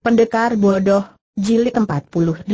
Pendekar Bodoh, Jilid 48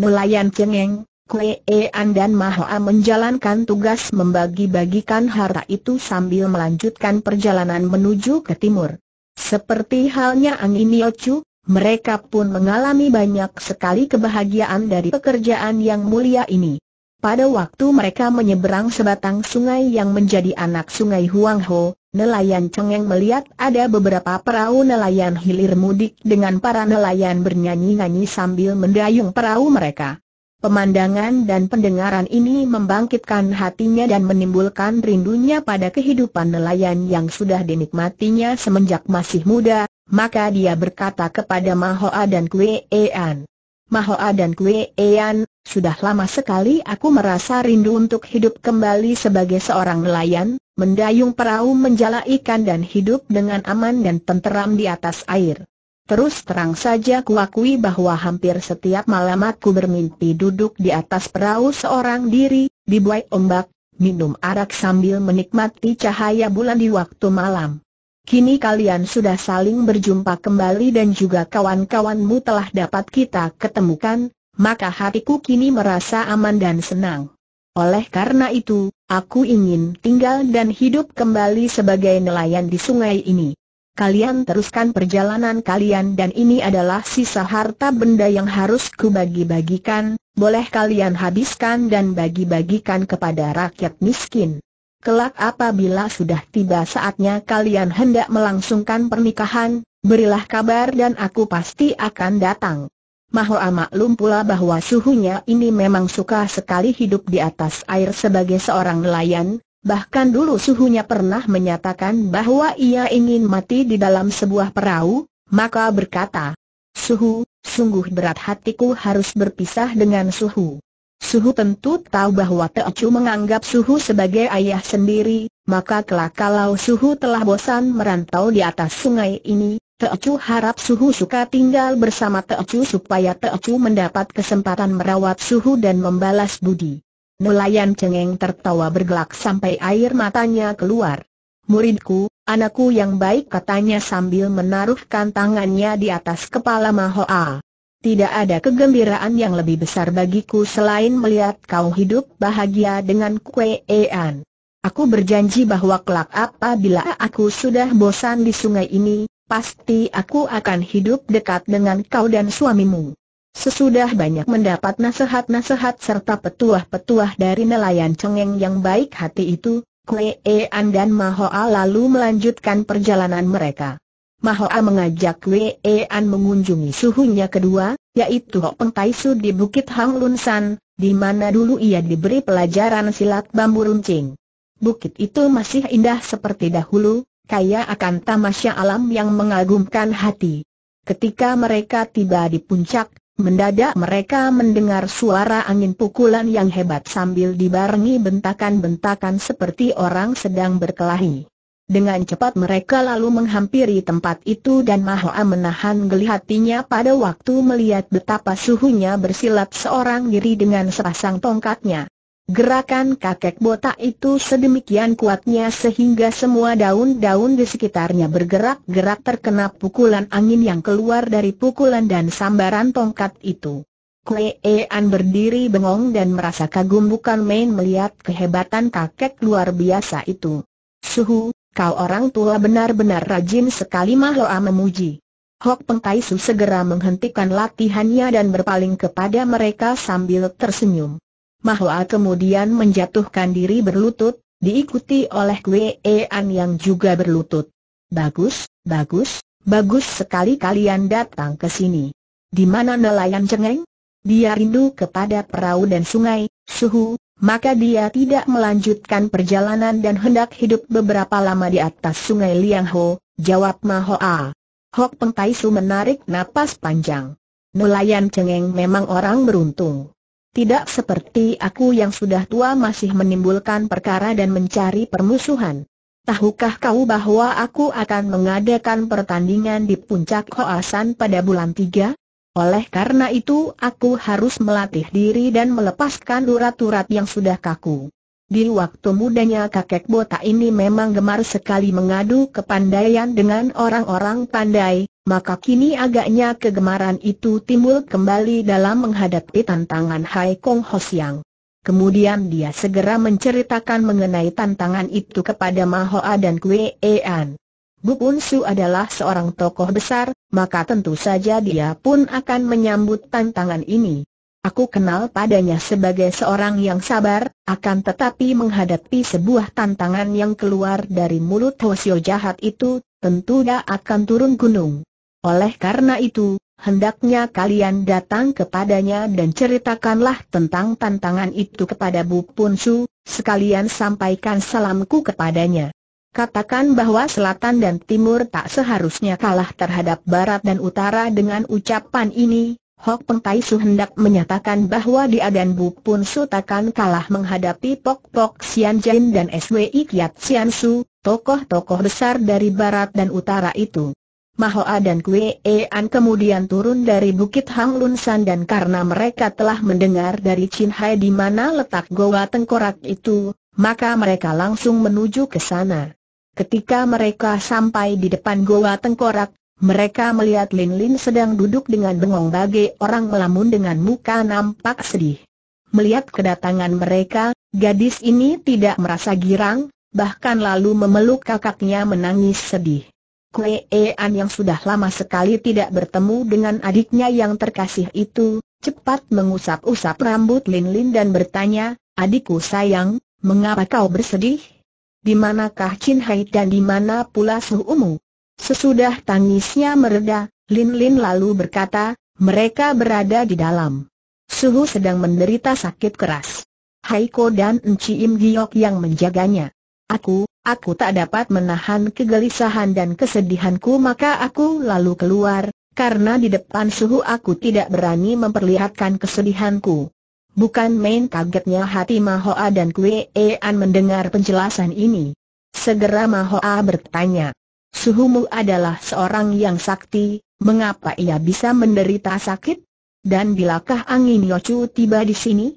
Nelayan Cengeng, Kue Ean dan Mahoa menjalankan tugas membagi-bagikan harta itu sambil melanjutkan perjalanan menuju ke timur. Seperti halnya angin Yocu, mereka pun mengalami banyak sekali kebahagiaan dari pekerjaan yang mulia ini. Pada waktu mereka menyeberang sebatang sungai yang menjadi anak sungai Huang Ho, Nelayan cengeng melihat ada beberapa perahu nelayan hilir mudik dengan para nelayan bernyanyi-nyanyi sambil mendayung perahu mereka. Pemandangan dan pendengaran ini membangkitkan hatinya dan menimbulkan rindunya pada kehidupan nelayan yang sudah dinikmatinya semenjak masih muda, maka dia berkata kepada Mahoa dan Kue Ean. Mahoa dan Kue Ean, sudah lama sekali aku merasa rindu untuk hidup kembali sebagai seorang nelayan, mendayung perahu menjala ikan dan hidup dengan aman dan tenteram di atas air. Terus terang saja kuakui bahwa hampir setiap malam aku bermimpi duduk di atas perahu seorang diri, dibuai ombak, minum arak sambil menikmati cahaya bulan di waktu malam. Kini kalian sudah saling berjumpa kembali dan juga kawan-kawanmu telah dapat kita ketemukan, maka hatiku kini merasa aman dan senang. Oleh karena itu, aku ingin tinggal dan hidup kembali sebagai nelayan di sungai ini. Kalian teruskan perjalanan kalian dan ini adalah sisa harta benda yang harus kubagi-bagikan, boleh kalian habiskan dan bagi-bagikan kepada rakyat miskin. Kelak apabila sudah tiba saatnya kalian hendak melangsungkan pernikahan, berilah kabar dan aku pasti akan datang. Mahoa maklum pula bahwa suhunya ini memang suka sekali hidup di atas air sebagai seorang nelayan, bahkan dulu suhunya pernah menyatakan bahwa ia ingin mati di dalam sebuah perahu, maka berkata, Suhu, sungguh berat hatiku harus berpisah dengan suhu. Suhu tentu tahu bahwa Teocu menganggap Suhu sebagai ayah sendiri, maka kelak kalau Suhu telah bosan merantau di atas sungai ini, Teocu harap Suhu suka tinggal bersama Teocu supaya Teocu mendapat kesempatan merawat Suhu dan membalas budi. Nelayan cengeng tertawa bergelak sampai air matanya keluar. Muridku, anakku yang baik katanya sambil menaruhkan tangannya di atas kepala Mahoa. Tidak ada kegembiraan yang lebih besar bagiku selain melihat kau hidup bahagia dengan Kue Ean. Aku berjanji bahwa kelak apabila aku sudah bosan di sungai ini, pasti aku akan hidup dekat dengan kau dan suamimu. Sesudah banyak mendapat nasihat-nasihat serta petuah-petuah dari nelayan cengeng yang baik hati itu, Kue Ean dan Mahoa lalu melanjutkan perjalanan mereka. Mahoa mengajak Kue Ean mengunjungi suhunya kedua, yaitu Hok Peng Tai di Bukit Hang Lun San, di mana dulu ia diberi pelajaran silat bambu runcing. Bukit itu masih indah seperti dahulu, kaya akan tamasya alam yang mengagumkan hati. Ketika mereka tiba di puncak, mendadak mereka mendengar suara angin pukulan yang hebat sambil dibarengi bentakan-bentakan seperti orang sedang berkelahi. Dengan cepat mereka lalu menghampiri tempat itu dan Mahoa menahan geli hatinya pada waktu melihat betapa suhunya bersilat seorang diri dengan sepasang tongkatnya. Gerakan kakek botak itu sedemikian kuatnya sehingga semua daun-daun di sekitarnya bergerak-gerak terkena pukulan angin yang keluar dari pukulan dan sambaran tongkat itu. Kue Ean berdiri bengong dan merasa kagum bukan main melihat kehebatan kakek luar biasa itu. Suhu, kau orang tua benar-benar rajin sekali Mahloa memuji. Hok Pengtaisu segera menghentikan latihannya dan berpaling kepada mereka sambil tersenyum. Mahwa kemudian menjatuhkan diri berlutut, diikuti oleh Kwe An yang juga berlutut. Bagus, bagus, bagus sekali kalian datang ke sini. Di mana nelayan cengeng? Dia rindu kepada perahu dan sungai, suhu, maka dia tidak melanjutkan perjalanan dan hendak hidup beberapa lama di atas sungai Liang Ho, jawab Mahoa. Hok Peng Su menarik napas panjang. Nelayan cengeng memang orang beruntung. Tidak seperti aku yang sudah tua masih menimbulkan perkara dan mencari permusuhan. Tahukah kau bahwa aku akan mengadakan pertandingan di puncak Hoasan pada bulan tiga? Oleh karena itu aku harus melatih diri dan melepaskan urat-urat yang sudah kaku. Di waktu mudanya kakek botak ini memang gemar sekali mengadu kepandaian dengan orang-orang pandai, maka kini agaknya kegemaran itu timbul kembali dalam menghadapi tantangan Hai Kong Ho Siang. Kemudian dia segera menceritakan mengenai tantangan itu kepada Mahoa dan Kwe Ean. Bu Pun Su adalah seorang tokoh besar, maka tentu saja dia pun akan menyambut tantangan ini. Aku kenal padanya sebagai seorang yang sabar, akan tetapi menghadapi sebuah tantangan yang keluar dari mulut Hosio jahat itu, tentu dia akan turun gunung. Oleh karena itu, hendaknya kalian datang kepadanya dan ceritakanlah tentang tantangan itu kepada Bu Pun Su, sekalian sampaikan salamku kepadanya. Katakan bahwa selatan dan timur tak seharusnya kalah terhadap barat dan utara dengan ucapan ini, Hok Peng Tai Su hendak menyatakan bahwa dia dan Bu Pun Su takkan kalah menghadapi Pok Pok Sian Jin dan SWI Kiat Sian Su, tokoh-tokoh besar dari barat dan utara itu. Mahoa dan Kwe An kemudian turun dari Bukit Hang Lun San dan karena mereka telah mendengar dari Chin Hai di mana letak Goa Tengkorak itu, maka mereka langsung menuju ke sana. Ketika mereka sampai di depan Goa Tengkorak, mereka melihat Lin Lin sedang duduk dengan bengong bagai orang melamun dengan muka nampak sedih. Melihat kedatangan mereka, gadis ini tidak merasa girang, bahkan lalu memeluk kakaknya menangis sedih. Kue An yang sudah lama sekali tidak bertemu dengan adiknya yang terkasih itu, cepat mengusap-usap rambut Lin Lin dan bertanya, adikku sayang, mengapa kau bersedih? Di manakah Chin Hai dan di mana pula suhumu? Sesudah tangisnya mereda, Lin Lin lalu berkata, mereka berada di dalam. Suhu sedang menderita sakit keras. Haiko dan Enci Im Giok yang menjaganya. Aku, Aku tak dapat menahan kegelisahan dan kesedihanku maka aku lalu keluar, karena di depan suhu aku tidak berani memperlihatkan kesedihanku. Bukan main kagetnya hati Mahoa dan Kwe An mendengar penjelasan ini. Segera Mahoa bertanya, Suhumu adalah seorang yang sakti, mengapa ia bisa menderita sakit? Dan bilakah angin Yocu tiba di sini?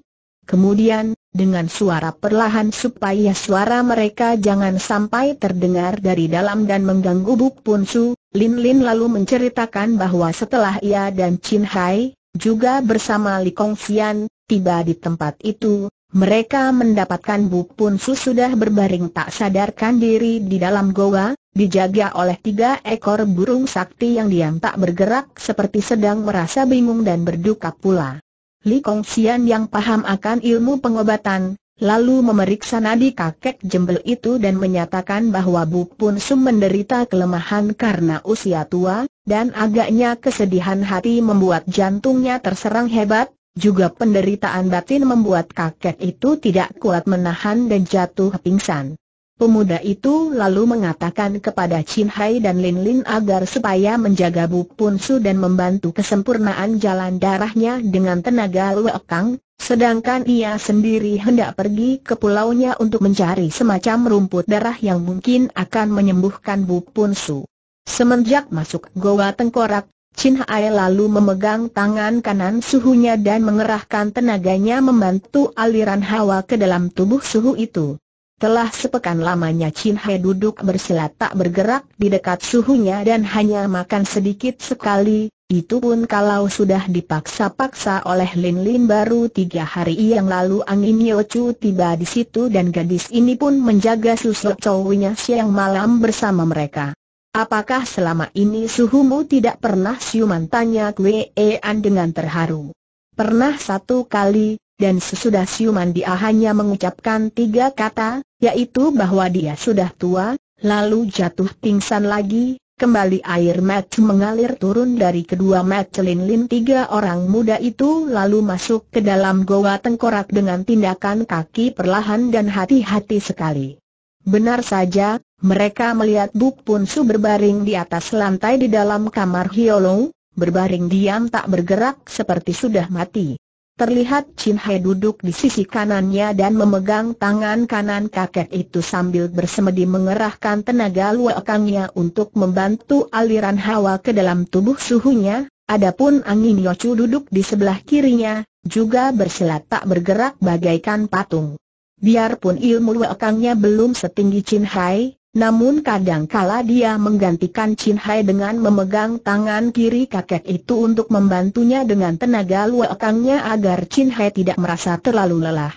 Kemudian, dengan suara perlahan supaya suara mereka jangan sampai terdengar dari dalam dan mengganggu Bu Pun Su, Lin Lin lalu menceritakan bahwa setelah ia dan Chin Hai, juga bersama Li Kong Xian, tiba di tempat itu, mereka mendapatkan Bu Pun Su sudah berbaring tak sadarkan diri di dalam goa, dijaga oleh tiga ekor burung sakti yang diam tak bergerak seperti sedang merasa bingung dan berduka pula. Li Kong Xian yang paham akan ilmu pengobatan, lalu memeriksa nadi kakek jembel itu dan menyatakan bahwa Bu Pun Sum menderita kelemahan karena usia tua, dan agaknya kesedihan hati membuat jantungnya terserang hebat, juga penderitaan batin membuat kakek itu tidak kuat menahan dan jatuh pingsan. Pemuda itu lalu mengatakan kepada Chin Hai dan Lin Lin agar supaya menjaga Bu Pun Su dan membantu kesempurnaan jalan darahnya dengan tenaga lekang, sedangkan ia sendiri hendak pergi ke pulaunya untuk mencari semacam rumput darah yang mungkin akan menyembuhkan Bu Pun Su. Semenjak masuk Goa Tengkorak, Chin Hai lalu memegang tangan kanan suhunya dan mengerahkan tenaganya membantu aliran hawa ke dalam tubuh suhu itu. Telah sepekan lamanya Chin Hai duduk bersila tak bergerak di dekat suhunya dan hanya makan sedikit sekali, itu pun kalau sudah dipaksa-paksa oleh Lin Lin baru tiga hari yang lalu angin Yochu tiba di situ dan gadis ini pun menjaga susu cowoknya siang malam bersama mereka. Apakah selama ini suhumu tidak pernah siuman tanya Kwe An dengan terharu? Pernah satu kali, dan sesudah siuman dia hanya mengucapkan tiga kata, yaitu bahwa dia sudah tua, lalu jatuh pingsan lagi, kembali air mata mengalir turun dari kedua mata lin-lin tiga orang muda itu lalu masuk ke dalam goa tengkorak dengan tindakan kaki perlahan dan hati-hati sekali. Benar saja, mereka melihat Bu Pun Su berbaring di atas lantai di dalam kamar Hiolong, berbaring diam tak bergerak seperti sudah mati. Terlihat Chin Hai duduk di sisi kanannya dan memegang tangan kanan kakek itu sambil bersemedi mengerahkan tenaga luakangnya untuk membantu aliran hawa ke dalam tubuh suhunya, adapun angin Yochu duduk di sebelah kirinya, juga bersilat tak bergerak bagaikan patung. Biarpun ilmu luakangnya belum setinggi Chin Hai, namun kadangkala dia menggantikan Chin Hai dengan memegang tangan kiri kakek itu untuk membantunya dengan tenaga luakangnya agar Chin Hai tidak merasa terlalu lelah.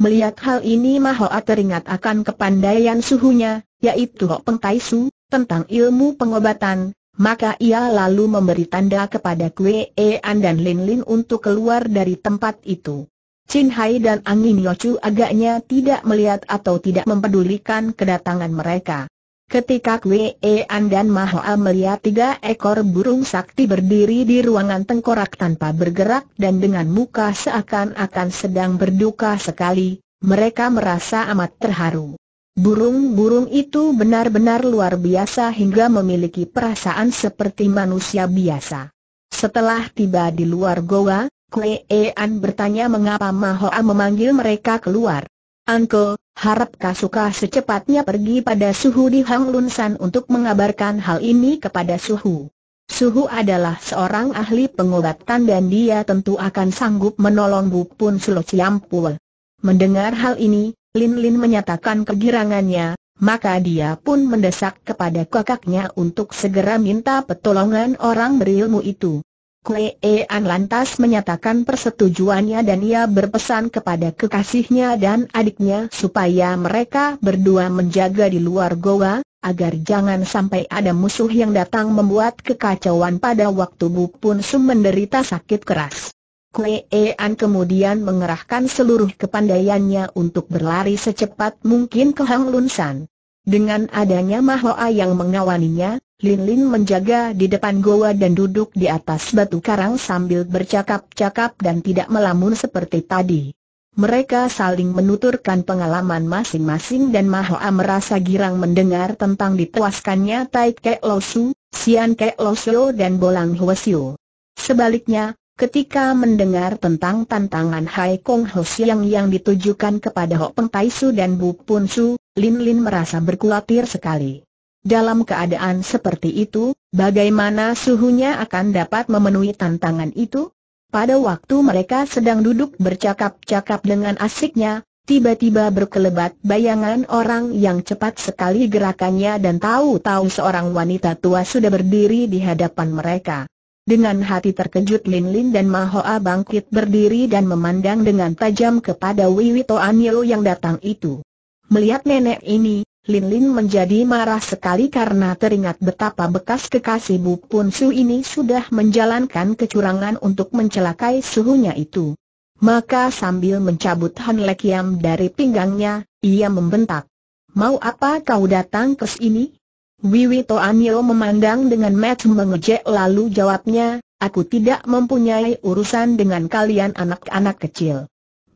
Melihat hal ini Mahoa teringat akan kepandaian suhunya, yaitu Hok Peng Tai Su, tentang ilmu pengobatan, maka ia lalu memberi tanda kepada Kue An dan Lin Lin untuk keluar dari tempat itu. Chin Hai dan Angin Yochu agaknya tidak melihat atau tidak mempedulikan kedatangan mereka. Ketika Kue An dan Mahoa melihat tiga ekor burung sakti berdiri di ruangan tengkorak tanpa bergerak dan dengan muka seakan-akan sedang berduka sekali, mereka merasa amat terharu. Burung-burung itu benar-benar luar biasa hingga memiliki perasaan seperti manusia biasa. Setelah tiba di luar goa, Kue An bertanya mengapa Mahoa memanggil mereka keluar. Anko, harap Kasuka secepatnya pergi pada Suhu di Hang Lun San untuk mengabarkan hal ini kepada Suhu. Suhu adalah seorang ahli pengobatan dan dia tentu akan sanggup menolong Bu Pun Sulo Ciampul. Mendengar hal ini, Lin Lin menyatakan kegirangannya, maka dia pun mendesak kepada kakaknya untuk segera minta pertolongan orang berilmu itu. Kue An lantas menyatakan persetujuannya dan ia berpesan kepada kekasihnya dan adiknya supaya mereka berdua menjaga di luar goa, agar jangan sampai ada musuh yang datang membuat kekacauan pada waktu Bu Pun Sum menderita sakit keras. Kue An kemudian mengerahkan seluruh kepandaiannya untuk berlari secepat mungkin ke Hang Lun San. Dengan adanya Mahoa yang mengawaninya, Lin Lin menjaga di depan goa dan duduk di atas batu karang sambil bercakap-cakap dan tidak melamun seperti tadi. Mereka saling menuturkan pengalaman masing-masing dan Mahoa merasa girang mendengar tentang dituaskannya Tai Kek Losu, Sian Kek Losyo dan Bolang Hwasyo. Sebaliknya, Ketika mendengar tentang tantangan Hai Kong Ho Siang yang ditujukan kepada Ho Peng Tai Su dan Bu Pun Su, Lin Lin merasa berkulatir sekali. Dalam keadaan seperti itu, bagaimana suhunya akan dapat memenuhi tantangan itu? Pada waktu mereka sedang duduk bercakap-cakap dengan asiknya, tiba-tiba berkelebat bayangan orang yang cepat sekali gerakannya dan tahu-tahu seorang wanita tua sudah berdiri di hadapan mereka. Dengan hati terkejut Lin Lin dan Mahoa bangkit berdiri dan memandang dengan tajam kepada Wiwi Toanilo yang datang itu. Melihat nenek ini, Lin Lin menjadi marah sekali karena teringat betapa bekas kekasih Bu Pun Su ini sudah menjalankan kecurangan untuk mencelakai suhunya itu. Maka sambil mencabut Han Lekiam dari pinggangnya, ia membentak. Mau apa kau datang ke sini? Wiwi Toanio memandang dengan mata mengejek lalu jawabnya, aku tidak mempunyai urusan dengan kalian anak-anak kecil.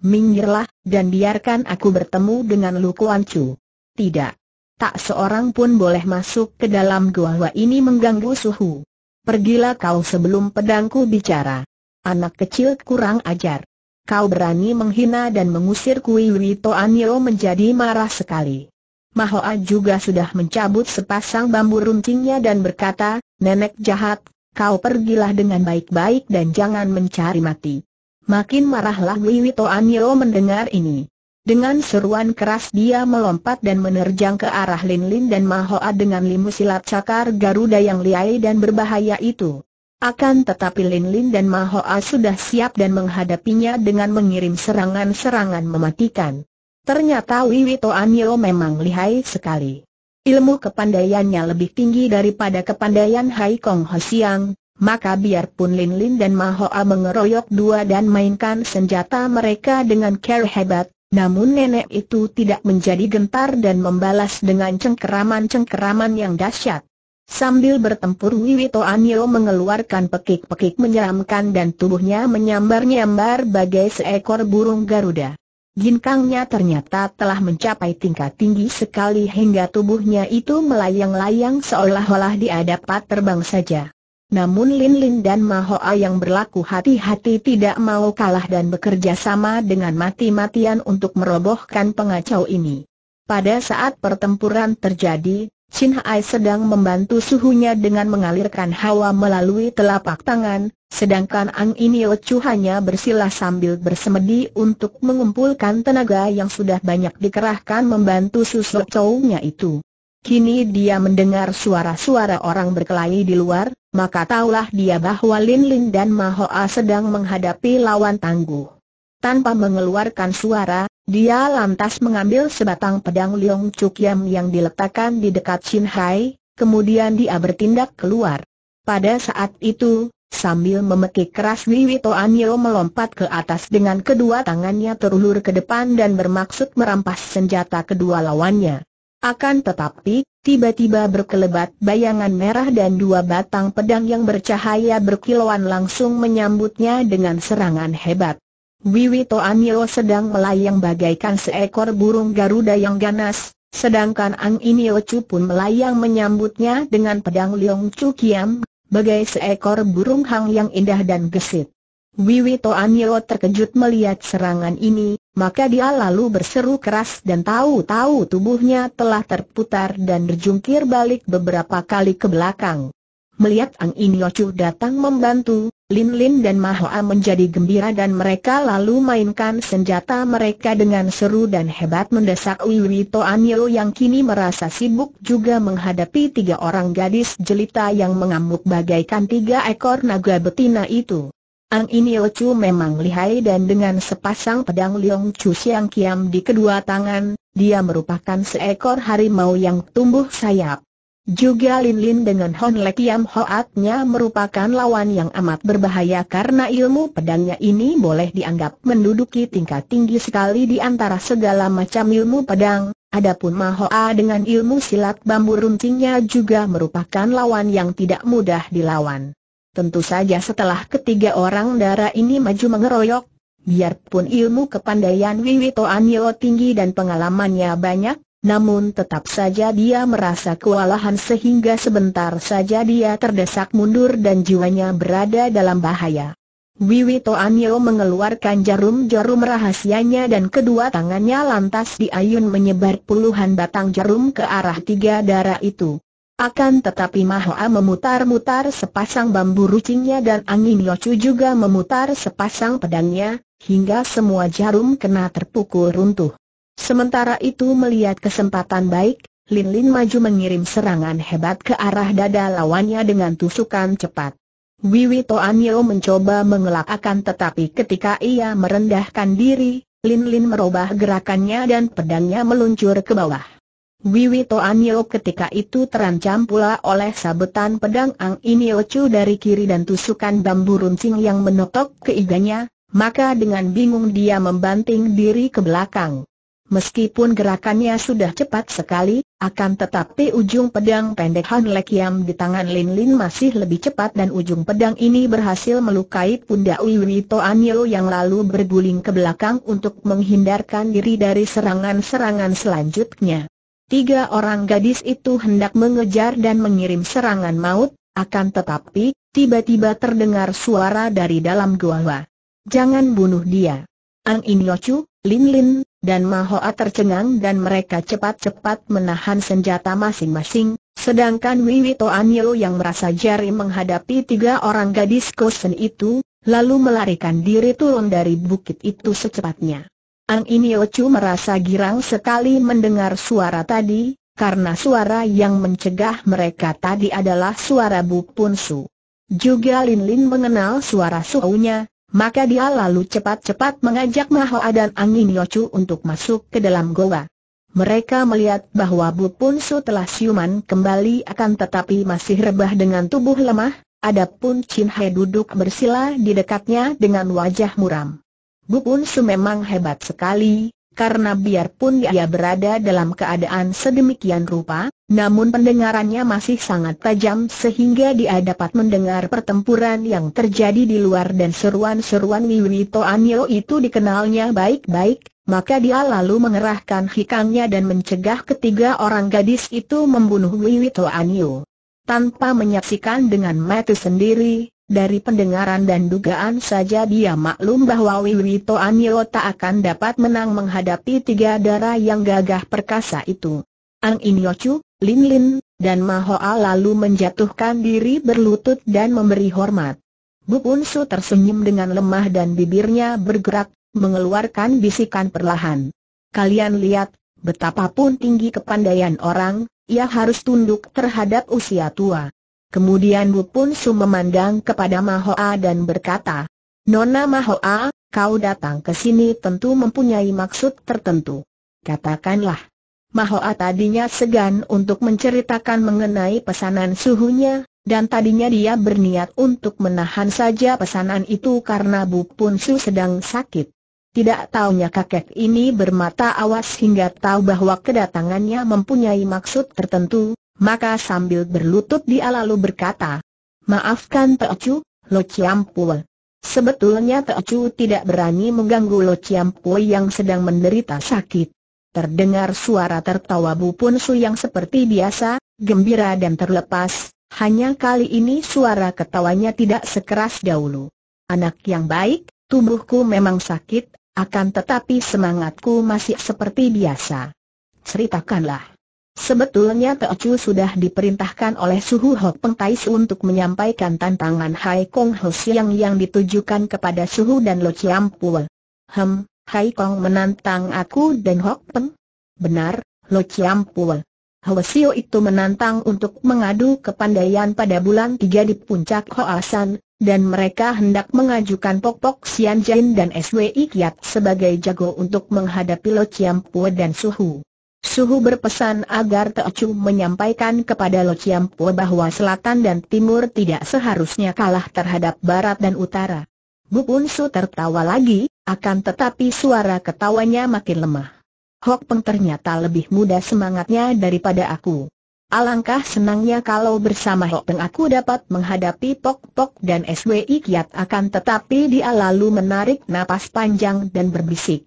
Minggirlah, dan biarkan aku bertemu dengan Lu Kuan Chu. Tidak. Tak seorang pun boleh masuk ke dalam gua ini mengganggu suhu. Pergilah kau sebelum pedangku bicara. Anak kecil kurang ajar. Kau berani menghina dan mengusir Kui Wito Anio menjadi marah sekali. Mahoa juga sudah mencabut sepasang bambu runcingnya dan berkata, Nenek jahat, kau pergilah dengan baik-baik dan jangan mencari mati. Makin marahlah Wiwito Anyo mendengar ini. Dengan seruan keras dia melompat dan menerjang ke arah Lin Lin dan Mahoa dengan limu silat cakar Garuda yang liai dan berbahaya itu. Akan tetapi Lin Lin dan Mahoa sudah siap dan menghadapinya dengan mengirim serangan-serangan mematikan. Ternyata Wiwito Anio memang lihai sekali. Ilmu kepandaiannya lebih tinggi daripada kepandaian Hai Kong Ho Siang, maka biarpun Lin Lin dan Mahoa mengeroyok dua dan mainkan senjata mereka dengan care hebat, namun nenek itu tidak menjadi gentar dan membalas dengan cengkeraman-cengkeraman yang dahsyat. Sambil bertempur Wiwito Anio mengeluarkan pekik-pekik menyeramkan dan tubuhnya menyambar-nyambar bagai seekor burung Garuda. Ginkangnya ternyata telah mencapai tingkat tinggi sekali hingga tubuhnya itu melayang-layang seolah-olah dia dapat terbang saja. Namun Lin Lin dan Mahoa yang berlaku hati-hati tidak mau kalah dan bekerja sama dengan mati-matian untuk merobohkan pengacau ini. Pada saat pertempuran terjadi, Chin Hai sedang membantu suhunya dengan mengalirkan hawa melalui telapak tangan, sedangkan Ang ini lecu hanya bersila sambil bersemedi untuk mengumpulkan tenaga yang sudah banyak dikerahkan membantu susuk cownya itu. Kini dia mendengar suara-suara orang berkelahi di luar, maka taulah dia bahwa Lin Lin dan Mahoa sedang menghadapi lawan tangguh. Tanpa mengeluarkan suara, dia lantas mengambil sebatang pedang Leong Chuk Yam yang diletakkan di dekat Chin Hai, kemudian dia bertindak keluar. Pada saat itu, sambil memekik keras Wiwi Toanyo melompat ke atas dengan kedua tangannya terulur ke depan dan bermaksud merampas senjata kedua lawannya. Akan tetapi, tiba-tiba berkelebat bayangan merah dan dua batang pedang yang bercahaya berkilauan langsung menyambutnya dengan serangan hebat. Wiwito Anilo sedang melayang bagaikan seekor burung Garuda yang ganas, sedangkan Ang Iniochu pun melayang menyambutnya dengan pedang Leong Chu Kiam, bagai seekor burung hang yang indah dan gesit. Wiwito Anilo terkejut melihat serangan ini, maka dia lalu berseru keras dan tahu-tahu tubuhnya telah terputar dan berjungkir balik beberapa kali ke belakang. Melihat Ang Inyochu datang membantu, Lin Lin dan Mahoa menjadi gembira dan mereka lalu mainkan senjata mereka dengan seru dan hebat mendesak Wiwito Anilo yang kini merasa sibuk juga menghadapi tiga orang gadis jelita yang mengamuk bagaikan tiga ekor naga betina itu. Ang ini Chu memang lihai dan dengan sepasang pedang Leong Chu Siang Kiam di kedua tangan, dia merupakan seekor harimau yang tumbuh sayap. Juga Lin Lin dengan Hon Le Kiam Hoatnya merupakan lawan yang amat berbahaya karena ilmu pedangnya ini boleh dianggap menduduki tingkat tinggi sekali di antara segala macam ilmu pedang, adapun Mahoa dengan ilmu silat bambu runcingnya juga merupakan lawan yang tidak mudah dilawan. Tentu saja setelah ketiga orang darah ini maju mengeroyok, biarpun ilmu kepandaian Wiwito Anyo tinggi dan pengalamannya banyak, namun tetap saja dia merasa kewalahan sehingga sebentar saja dia terdesak mundur dan jiwanya berada dalam bahaya. Wiwito Anyo mengeluarkan jarum-jarum rahasianya dan kedua tangannya lantas diayun menyebar puluhan batang jarum ke arah tiga darah itu. Akan tetapi Mahoa memutar-mutar sepasang bambu rucingnya dan angin Yocu juga memutar sepasang pedangnya, hingga semua jarum kena terpukul runtuh. Sementara itu melihat kesempatan baik, Lin Lin maju mengirim serangan hebat ke arah dada lawannya dengan tusukan cepat. Wiwi Toanyo mencoba mengelak akan tetapi ketika ia merendahkan diri, Lin Lin merubah gerakannya dan pedangnya meluncur ke bawah. Wiwi Toanyo ketika itu terancam pula oleh sabetan pedang Ang Iniochu dari kiri dan tusukan bambu runcing yang menotok ke iganya, maka dengan bingung dia membanting diri ke belakang. Meskipun gerakannya sudah cepat sekali, akan tetapi ujung pedang pendek Han Lekiam di tangan Lin Lin masih lebih cepat dan ujung pedang ini berhasil melukai pundak Wiwi Toanyo yang lalu berguling ke belakang untuk menghindarkan diri dari serangan-serangan selanjutnya. Tiga orang gadis itu hendak mengejar dan mengirim serangan maut, akan tetapi, tiba-tiba terdengar suara dari dalam gua. Jangan bunuh dia. Ang Inyochu, Lin Lin, dan Mahoa tercengang dan mereka cepat-cepat menahan senjata masing-masing, sedangkan Wiwi Toanyo yang merasa jari menghadapi tiga orang gadis kosen itu, lalu melarikan diri turun dari bukit itu secepatnya. Ang Iniochu merasa girang sekali mendengar suara tadi, karena suara yang mencegah mereka tadi adalah suara Bu Pun Su. Juga Lin Lin mengenal suara suhunya, maka dia lalu cepat-cepat mengajak Mahoa dan Ang Iniochu untuk masuk ke dalam goa. Mereka melihat bahwa Bu Pun Su telah siuman kembali akan tetapi masih rebah dengan tubuh lemah, adapun Chin Hai duduk bersila di dekatnya dengan wajah muram. Bu Pun Su memang hebat sekali, karena biarpun dia berada dalam keadaan sedemikian rupa, namun pendengarannya masih sangat tajam sehingga dia dapat mendengar pertempuran yang terjadi di luar dan seruan-seruan Wiwito Anyo itu dikenalnya baik-baik, maka dia lalu mengerahkan hikangnya dan mencegah ketiga orang gadis itu membunuh Wiwito Anyo. Tanpa menyaksikan dengan mata sendiri, dari pendengaran dan dugaan saja dia maklum bahwa Wiwito Anyo tak akan dapat menang menghadapi tiga darah yang gagah perkasa itu. Ang Inyochu, Lin Lin, dan Mahoa lalu menjatuhkan diri berlutut dan memberi hormat. Bu Punsu tersenyum dengan lemah dan bibirnya bergerak, mengeluarkan bisikan perlahan. Kalian lihat, betapapun tinggi kepandaian orang, ia harus tunduk terhadap usia tua. Kemudian Bu Pun Su memandang kepada Mahoa dan berkata, Nona Mahoa, kau datang ke sini tentu mempunyai maksud tertentu. Katakanlah. Mahoa tadinya segan untuk menceritakan mengenai pesanan suhunya, dan tadinya dia berniat untuk menahan saja pesanan itu karena Bu Pun Su sedang sakit. Tidak taunya kakek ini bermata awas hingga tahu bahwa kedatangannya mempunyai maksud tertentu, maka sambil berlutut dia lalu berkata, Maafkan Teocu, Lo Chiampue. Sebetulnya Teocu tidak berani mengganggu Lo Chiampue yang sedang menderita sakit. Terdengar suara tertawa Bu Pun Su yang seperti biasa, gembira dan terlepas, hanya kali ini suara ketawanya tidak sekeras dahulu. Anak yang baik, tubuhku memang sakit, akan tetapi semangatku masih seperti biasa. Ceritakanlah. Sebetulnya Teocu sudah diperintahkan oleh Suhu Hok Peng Tais untuk menyampaikan tantangan Hai Kong Ho Siang yang ditujukan kepada Suhu dan Lo Chiam Pue. Hem, Hai Kong menantang aku dan Hok Peng? Benar, Lo Chiam Pue. Hwasio itu menantang untuk mengadu kepandaian pada bulan tiga di puncak Hoasan, dan mereka hendak mengajukan Pok Pok Sian Jain dan SWI Kiat sebagai jago untuk menghadapi Lo Chiam Pue dan Suhu. Suhu berpesan agar Teocu menyampaikan kepada Lo Chiam Pue bahwa selatan dan timur tidak seharusnya kalah terhadap barat dan utara. Bu Pun Su tertawa lagi, akan tetapi suara ketawanya makin lemah. Hok Peng ternyata lebih muda semangatnya daripada aku. Alangkah senangnya kalau bersama Hok Peng aku dapat menghadapi Pok Pok dan SWI Kiat akan tetapi dia lalu menarik napas panjang dan berbisik.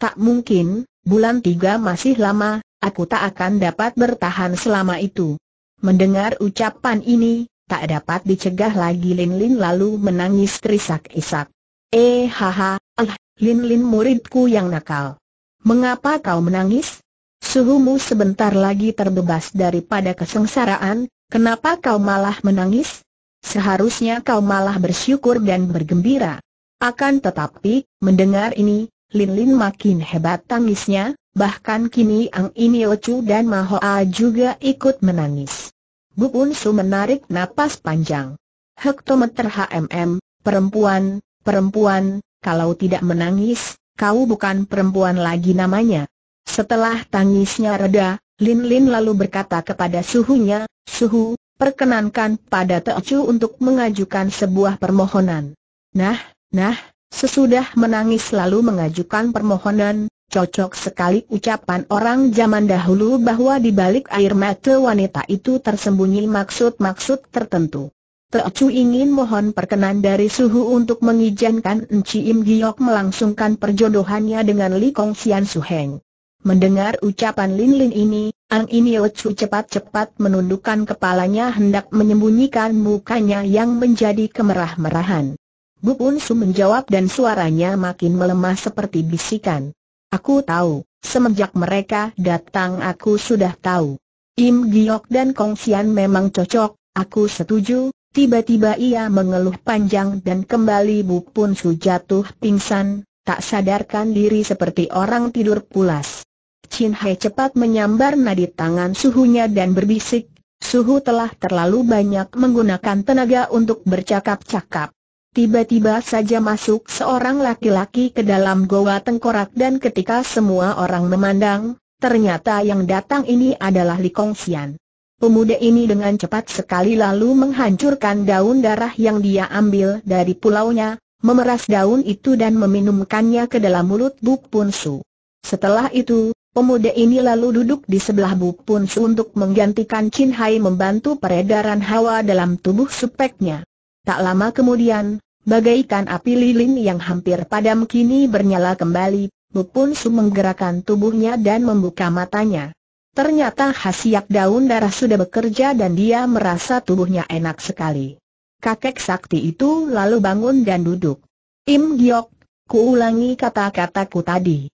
Tak mungkin, bulan tiga masih lama, aku tak akan dapat bertahan selama itu. Mendengar ucapan ini, tak dapat dicegah lagi Lin Lin lalu menangis terisak-isak. Eh haha, ah, Lin Lin muridku yang nakal. Mengapa kau menangis? Suhumu sebentar lagi terbebas daripada kesengsaraan, kenapa kau malah menangis? Seharusnya kau malah bersyukur dan bergembira. Akan tetapi, mendengar ini, Lin Lin makin hebat tangisnya, bahkan kini Ang Ini Lecu dan Mahoa juga ikut menangis. Bu Pun Su menarik napas panjang. Hektometer HMM, perempuan, Perempuan, kalau tidak menangis, kau bukan perempuan lagi namanya. Setelah tangisnya reda, Lin Lin lalu berkata kepada suhunya, Suhu, perkenankan pada Teocu untuk mengajukan sebuah permohonan. Nah, nah, sesudah menangis lalu mengajukan permohonan, cocok sekali ucapan orang zaman dahulu bahwa di balik air mata wanita itu tersembunyi maksud-maksud tertentu. Teocu ingin mohon perkenan dari suhu untuk mengizinkan Enci Im Giok melangsungkan perjodohannya dengan Li Kong Sian Su Heng. Mendengar ucapan Lin Lin ini, Ang Ini Lecu cepat-cepat menundukkan kepalanya hendak menyembunyikan mukanya yang menjadi kemerah-merahan. Bu Pun Su menjawab dan suaranya makin melemah seperti bisikan. Aku tahu, semenjak mereka datang aku sudah tahu. Im Giok dan Kong Sian memang cocok, aku setuju, Tiba-tiba ia mengeluh panjang dan kembali Bu Pun Su jatuh pingsan, tak sadarkan diri seperti orang tidur pulas. Chin Hai cepat menyambar nadi tangan suhunya dan berbisik, suhu telah terlalu banyak menggunakan tenaga untuk bercakap-cakap. Tiba-tiba saja masuk seorang laki-laki ke dalam goa tengkorak dan ketika semua orang memandang, ternyata yang datang ini adalah Li Kong Xian. Pemuda ini dengan cepat sekali lalu menghancurkan daun darah yang dia ambil dari pulaunya, memeras daun itu dan meminumkannya ke dalam mulut Bu Pun Su. Setelah itu, pemuda ini lalu duduk di sebelah Bu Pun Su untuk menggantikan Chin Hai membantu peredaran hawa dalam tubuh supeknya. Tak lama kemudian, bagaikan api lilin yang hampir padam kini bernyala kembali, Bu Pun Su menggerakkan tubuhnya dan membuka matanya. Ternyata hasiak daun darah sudah bekerja dan dia merasa tubuhnya enak sekali. Kakek sakti itu lalu bangun dan duduk. Im Giok, kuulangi kata-kataku tadi.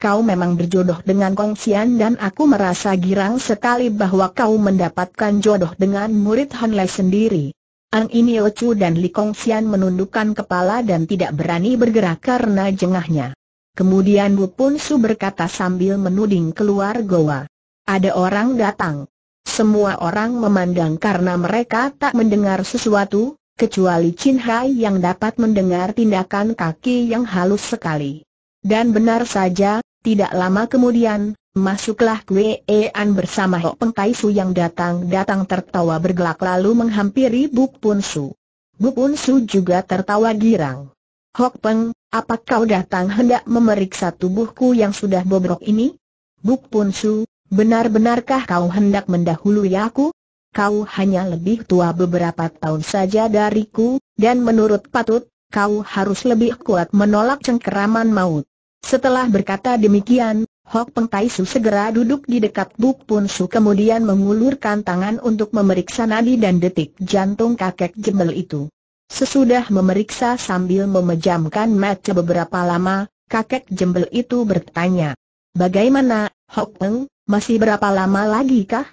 Kau memang berjodoh dengan Kong Xian dan aku merasa girang sekali bahwa kau mendapatkan jodoh dengan murid Han Lai sendiri. Ang ini Ocu dan Li Kong Xian menundukkan kepala dan tidak berani bergerak karena jengahnya. Kemudian Bu Pun Su berkata sambil menuding keluar goa. Ada orang datang. semua orang memandang karena mereka tak mendengar sesuatu, kecuali Chin Hai yang dapat mendengar tindakan kaki yang halus sekali. Dan benar saja, tidak lama kemudian, masuklah Kwe An bersama Hok Peng Tai Su yang datang-datang tertawa bergelak lalu menghampiri Buk Pun Su. Buk Pun Su juga tertawa girang. Hok Peng, apa kau datang hendak memeriksa tubuhku yang sudah bobrok ini? Buk Pun Su, benar-benarkah kau hendak mendahului aku? Kau hanya lebih tua beberapa tahun saja dariku, dan menurut patut, kau harus lebih kuat menolak cengkeraman maut. Setelah berkata demikian, Hok Peng Tai Su segera duduk di dekat Buk Pun Su kemudian mengulurkan tangan untuk memeriksa nadi dan detik jantung kakek jembel itu. Sesudah memeriksa sambil memejamkan mata beberapa lama, kakek jembel itu bertanya. Bagaimana, Hok Peng, masih berapa lama lagi kah?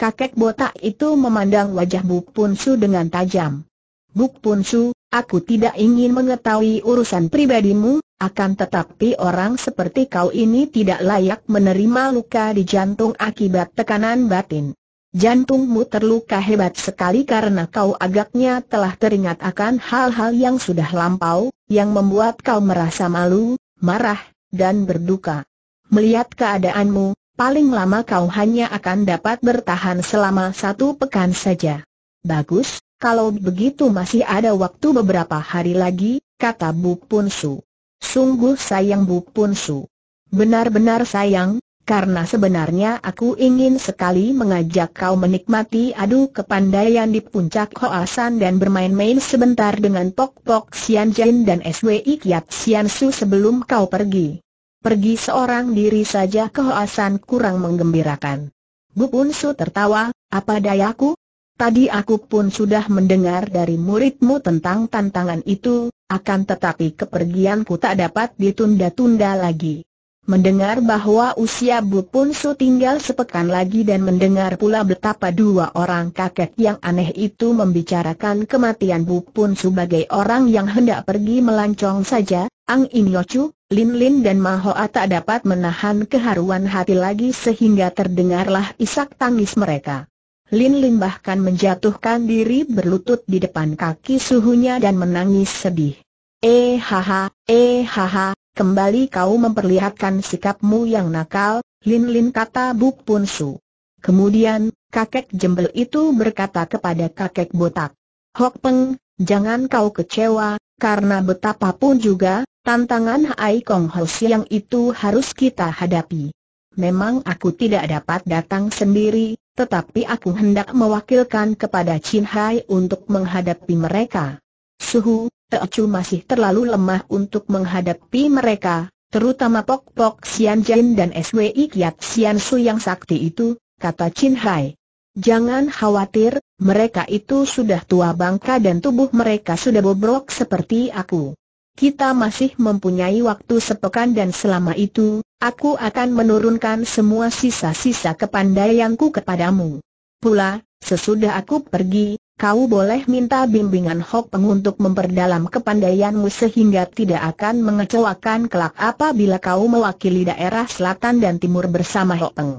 Kakek botak itu memandang wajah Buk Pun Su dengan tajam. Buk Pun Su, aku tidak ingin mengetahui urusan pribadimu, akan tetapi orang seperti kau ini tidak layak menerima luka di jantung akibat tekanan batin. Jantungmu terluka hebat sekali karena kau agaknya telah teringat akan hal-hal yang sudah lampau, yang membuat kau merasa malu, marah, dan berduka. Melihat keadaanmu, paling lama kau hanya akan dapat bertahan selama satu pekan saja. Bagus, kalau begitu masih ada waktu beberapa hari lagi, kata Bu Punsu. Sungguh sayang Bu Pun Su. Benar-benar sayang, karena sebenarnya aku ingin sekali mengajak kau menikmati adu kepandaian di puncak Hoasan dan bermain-main sebentar dengan Pok Pok Sian Jin dan SWI Kiat Sian Su sebelum kau pergi. Pergi seorang diri saja ke Hoasan kurang menggembirakan. Bu Pun Su tertawa, apa dayaku? Tadi aku pun sudah mendengar dari muridmu tentang tantangan itu, akan tetapi kepergianku tak dapat ditunda-tunda lagi. Mendengar bahwa usia Bu Pun Su tinggal sepekan lagi dan mendengar pula betapa dua orang kakek yang aneh itu membicarakan kematian Bu Pun Su sebagai orang yang hendak pergi melancong saja, Ang In Yochu, Lin Lin dan Mahoa tak dapat menahan keharuan hati lagi sehingga terdengarlah isak tangis mereka. Lin Lin bahkan menjatuhkan diri berlutut di depan kaki suhunya dan menangis sedih. Eh haha, eh haha, kembali kau memperlihatkan sikapmu yang nakal, Lin Lin kata Buk Pun Su. Kemudian, kakek jembel itu berkata kepada kakek botak. Hok Peng, jangan kau kecewa, karena betapapun juga, tantangan Hai Kong Ho yang itu harus kita hadapi. Memang aku tidak dapat datang sendiri, tetapi aku hendak mewakilkan kepada Chin Hai untuk menghadapi mereka. Suhu, Teocu masih terlalu lemah untuk menghadapi mereka, terutama Pok Pok Sian Jin dan SWI Kiat Sian Su yang sakti itu, kata Chin Hai. Jangan khawatir, mereka itu sudah tua bangka dan tubuh mereka sudah bobrok seperti aku. Kita masih mempunyai waktu sepekan dan selama itu, aku akan menurunkan semua sisa-sisa kepandaianku kepadamu. Pula, sesudah aku pergi, kau boleh minta bimbingan Hok Peng untuk memperdalam kepandaianmu sehingga tidak akan mengecewakan kelak apabila kau mewakili daerah selatan dan timur bersama Hok Peng.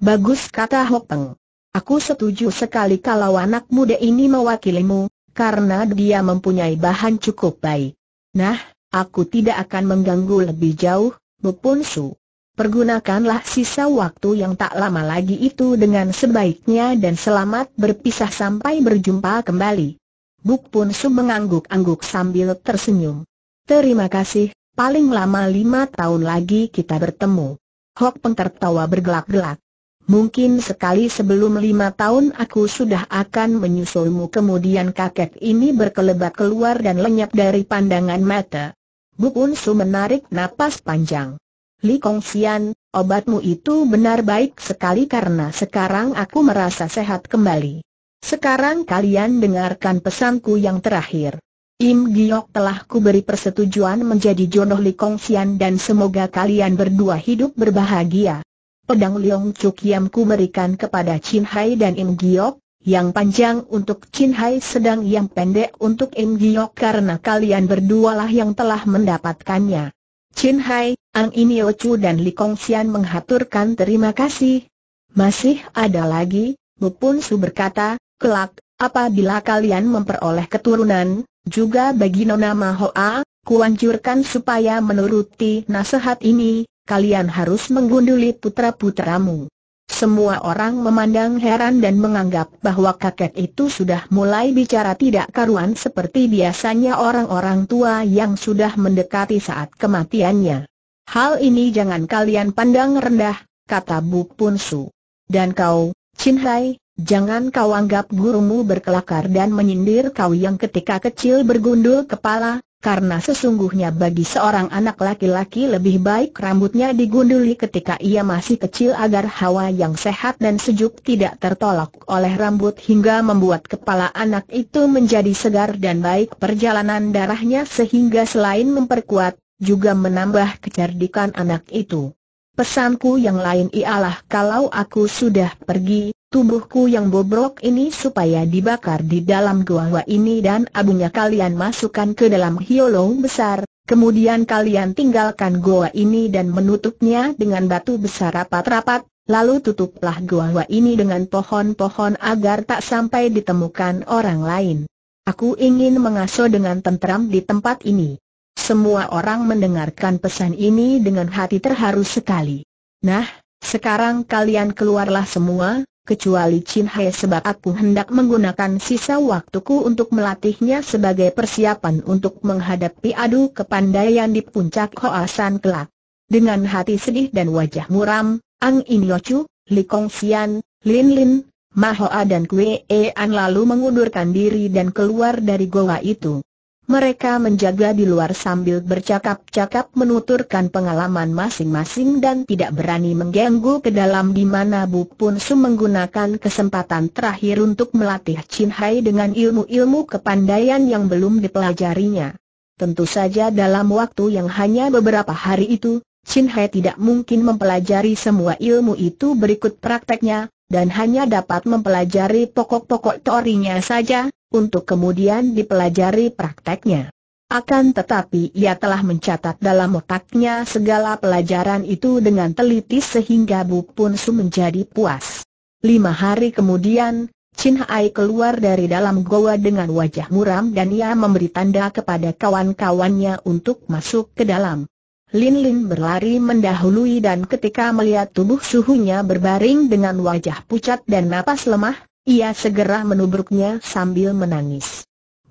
Bagus kata Hok Peng. Aku setuju sekali kalau anak muda ini mewakilimu, karena dia mempunyai bahan cukup baik. Nah, aku tidak akan mengganggu lebih jauh, Bupun Su. Pergunakanlah sisa waktu yang tak lama lagi itu dengan sebaiknya dan selamat berpisah sampai berjumpa kembali. Buk Pun mengangguk-angguk sambil tersenyum. Terima kasih, paling lama lima tahun lagi kita bertemu. Hok Peng tertawa bergelak-gelak. Mungkin sekali sebelum lima tahun aku sudah akan menyusulmu kemudian kakek ini berkelebat keluar dan lenyap dari pandangan mata. Bu Su menarik napas panjang. Li Kongsian, obatmu itu benar baik sekali karena sekarang aku merasa sehat kembali. Sekarang kalian dengarkan pesanku yang terakhir. Im Giok telah kuberi persetujuan menjadi jodoh Li Kongsian dan semoga kalian berdua hidup berbahagia. Pedang Leong Chuk Yam ku berikan kepada Chin Hai dan Im Giok, yang panjang untuk Chin Hai sedang yang pendek untuk Im Giok karena kalian berdualah yang telah mendapatkannya. Chin Hai, Ang Inio Chu dan Li Kong Xian menghaturkan terima kasih. Masih ada lagi, Bu Pun Su berkata, kelak, apabila kalian memperoleh keturunan, juga bagi Nona Mahoa, kuanjurkan supaya menuruti nasihat ini, kalian harus menggunduli putra-putramu. Semua orang memandang heran dan menganggap bahwa kakek itu sudah mulai bicara tidak karuan seperti biasanya orang-orang tua yang sudah mendekati saat kematiannya. Hal ini jangan kalian pandang rendah, kata Bu Punsu. Dan kau, Chin Hai, jangan kau anggap gurumu berkelakar dan menyindir kau yang ketika kecil bergundul kepala, karena sesungguhnya bagi seorang anak laki-laki lebih baik rambutnya digunduli ketika ia masih kecil agar hawa yang sehat dan sejuk tidak tertolak oleh rambut hingga membuat kepala anak itu menjadi segar dan baik perjalanan darahnya sehingga selain memperkuat, juga menambah kecerdikan anak itu. Pesanku yang lain ialah kalau aku sudah pergi, tubuhku yang bobrok ini supaya dibakar di dalam gua ini dan abunya kalian masukkan ke dalam hiolong besar, kemudian kalian tinggalkan gua ini dan menutupnya dengan batu besar rapat-rapat, lalu tutuplah gua ini dengan pohon-pohon agar tak sampai ditemukan orang lain. Aku ingin mengasuh dengan tentram di tempat ini. Semua orang mendengarkan pesan ini dengan hati terharu sekali. Nah, sekarang kalian keluarlah semua, kecuali Chin Hai sebab aku hendak menggunakan sisa waktuku untuk melatihnya sebagai persiapan untuk menghadapi adu kepandaian di puncak Hoasan kelak. Dengan hati sedih dan wajah muram, Ang In Yochu, Li Kong Sian, Lin Lin, Mahoa dan Kwe An lalu mengundurkan diri dan keluar dari goa itu. Mereka menjaga di luar sambil bercakap-cakap menuturkan pengalaman masing-masing dan tidak berani mengganggu ke dalam di mana Bu Pun Su menggunakan kesempatan terakhir untuk melatih Chin Hai dengan ilmu-ilmu kepandaian yang belum dipelajarinya. Tentu saja dalam waktu yang hanya beberapa hari itu, Chin Hai tidak mungkin mempelajari semua ilmu itu berikut prakteknya, dan hanya dapat mempelajari pokok-pokok teorinya saja, untuk kemudian dipelajari prakteknya. Akan tetapi ia telah mencatat dalam otaknya segala pelajaran itu dengan teliti sehingga Bu Pun Su menjadi puas. Lima hari kemudian, Chin Hai keluar dari dalam goa dengan wajah muram dan ia memberi tanda kepada kawan-kawannya untuk masuk ke dalam. Lin Lin berlari mendahului dan ketika melihat tubuh suhunya berbaring dengan wajah pucat dan napas lemah, ia segera menubruknya sambil menangis.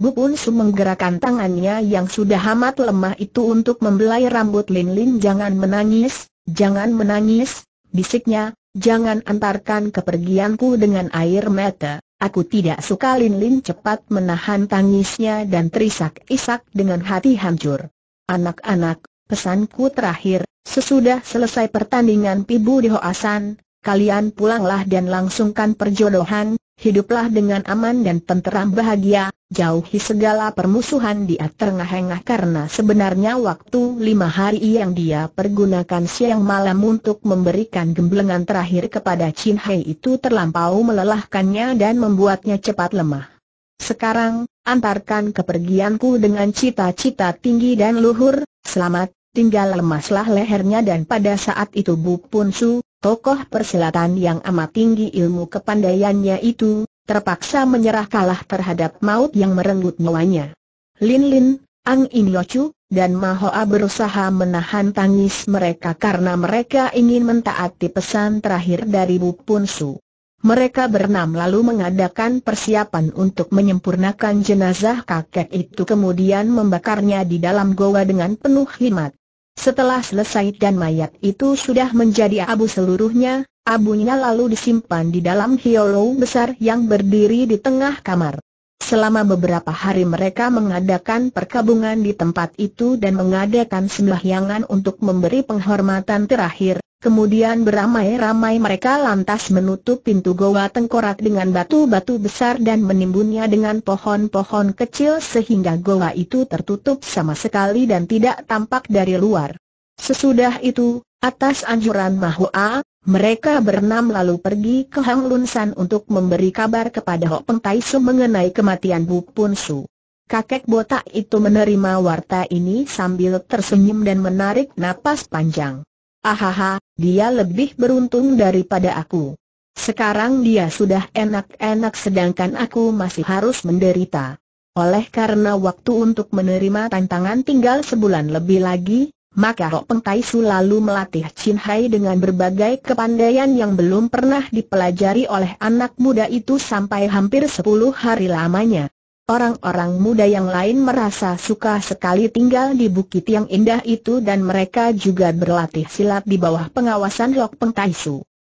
Bu Pun Su menggerakkan tangannya yang sudah amat lemah itu untuk membelai rambut Lin Lin jangan menangis, jangan menangis, bisiknya, jangan antarkan kepergianku dengan air mata. Aku tidak suka Lin Lin cepat menahan tangisnya dan terisak-isak dengan hati hancur. Anak-anak, pesanku terakhir, sesudah selesai pertandingan Pibu di Hoasan, kalian pulanglah dan langsungkan perjodohan, hiduplah dengan aman dan tenteram bahagia, jauhi segala permusuhan di tengah-tengah karena sebenarnya waktu lima hari yang dia pergunakan siang malam untuk memberikan gemblengan terakhir kepada Chin Hai itu terlampau melelahkannya dan membuatnya cepat lemah. Sekarang, antarkan kepergianku dengan cita-cita tinggi dan luhur, selamat, tinggal lemaslah lehernya dan pada saat itu Bu Pun Su, Tokoh persilatan yang amat tinggi ilmu kepandaiannya itu, terpaksa menyerah kalah terhadap maut yang merenggut nyawanya. Lin Lin, Ang In Yochu, dan Mahoa berusaha menahan tangis mereka karena mereka ingin mentaati pesan terakhir dari Bu Pun Su. Mereka berenam lalu mengadakan persiapan untuk menyempurnakan jenazah kakek itu kemudian membakarnya di dalam goa dengan penuh hikmat. Setelah selesai dan mayat itu sudah menjadi abu seluruhnya, abunya lalu disimpan di dalam hiolo besar yang berdiri di tengah kamar. Selama beberapa hari mereka mengadakan perkabungan di tempat itu dan mengadakan sembahyangan untuk memberi penghormatan terakhir, Kemudian beramai-ramai mereka lantas menutup pintu goa tengkorak dengan batu-batu besar dan menimbunnya dengan pohon-pohon kecil sehingga goa itu tertutup sama sekali dan tidak tampak dari luar. Sesudah itu, atas anjuran Mahua, mereka berenam lalu pergi ke Hang Lunsan untuk memberi kabar kepada Hok Peng Tai Su mengenai kematian Bu Pun Su. Kakek botak itu menerima warta ini sambil tersenyum dan menarik napas panjang. Ahaha, dia lebih beruntung daripada aku. Sekarang dia sudah enak-enak sedangkan aku masih harus menderita. Oleh karena waktu untuk menerima tantangan tinggal sebulan lebih lagi, maka Hok Peng Tai Su lalu melatih Chin Hai dengan berbagai kepandaian yang belum pernah dipelajari oleh anak muda itu sampai hampir 10 hari lamanya. Orang-orang muda yang lain merasa suka sekali tinggal di bukit yang indah itu dan mereka juga berlatih silat di bawah pengawasan Hok Peng Tai.